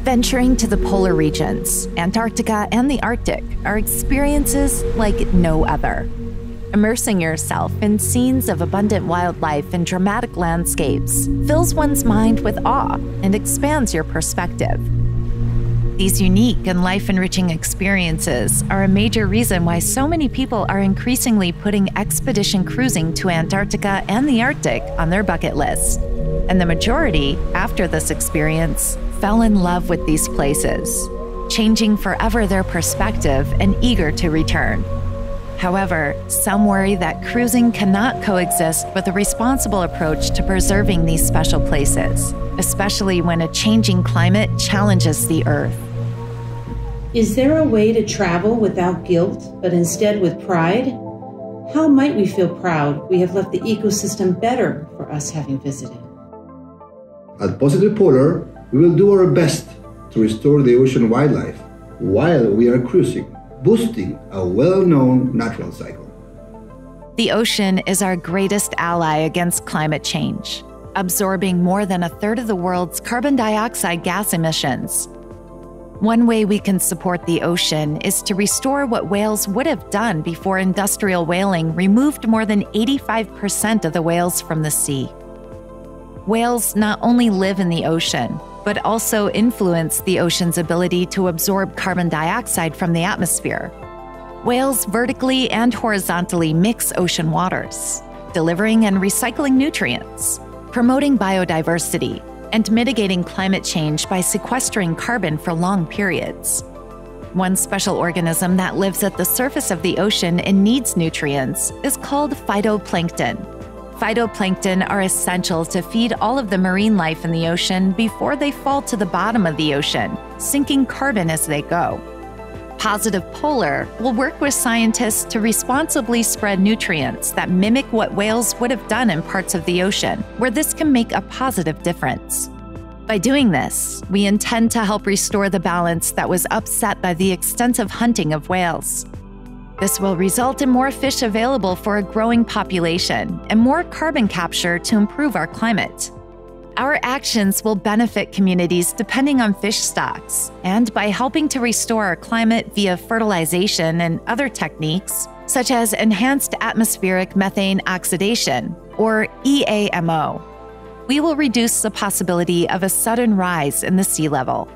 Venturing to the polar regions, Antarctica, and the Arctic are experiences like no other. Immersing yourself in scenes of abundant wildlife and dramatic landscapes fills one's mind with awe and expands your perspective. These unique and life enriching experiences are a major reason why so many people are increasingly putting expedition cruising to Antarctica and the Arctic on their bucket list. And the majority, after this experience, fell in love with these places, changing forever their perspective and eager to return. However, some worry that cruising cannot coexist with a responsible approach to preserving these special places, especially when a changing climate challenges the Earth. Is there a way to travel without guilt, but instead with pride? How might we feel proud we have left the ecosystem better for us having visited? At Positive Polar, we will do our best to restore the ocean wildlife while we are cruising, boosting a well known natural cycle. The ocean is our greatest ally against climate change, absorbing more than a third of the world's carbon dioxide gas emissions one way we can support the ocean is to restore what whales would have done before industrial whaling removed more than 85% of the whales from the sea. Whales not only live in the ocean, but also influence the ocean's ability to absorb carbon dioxide from the atmosphere. Whales vertically and horizontally mix ocean waters, delivering and recycling nutrients, promoting biodiversity, and mitigating climate change by sequestering carbon for long periods. One special organism that lives at the surface of the ocean and needs nutrients is called phytoplankton. Phytoplankton are essential to feed all of the marine life in the ocean before they fall to the bottom of the ocean, sinking carbon as they go. Positive Polar will work with scientists to responsibly spread nutrients that mimic what whales would have done in parts of the ocean, where this can make a positive difference. By doing this, we intend to help restore the balance that was upset by the extensive hunting of whales. This will result in more fish available for a growing population and more carbon capture to improve our climate. Our actions will benefit communities depending on fish stocks, and by helping to restore our climate via fertilization and other techniques, such as enhanced atmospheric methane oxidation, or EAMO, we will reduce the possibility of a sudden rise in the sea level.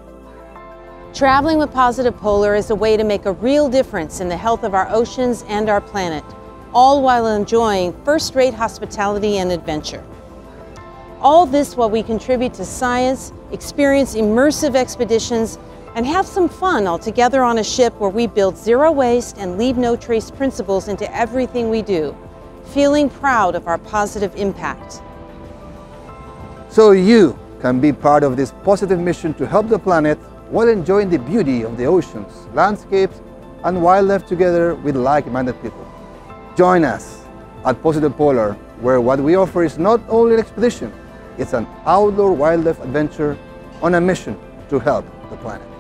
Traveling with Positive Polar is a way to make a real difference in the health of our oceans and our planet, all while enjoying first rate hospitality and adventure. All this while we contribute to science, experience immersive expeditions, and have some fun all together on a ship where we build zero waste and leave no trace principles into everything we do, feeling proud of our positive impact. So you can be part of this positive mission to help the planet while enjoying the beauty of the oceans, landscapes, and wildlife together with like-minded people. Join us at Positive Polar, where what we offer is not only an expedition, it's an outdoor wildlife adventure on a mission to help the planet.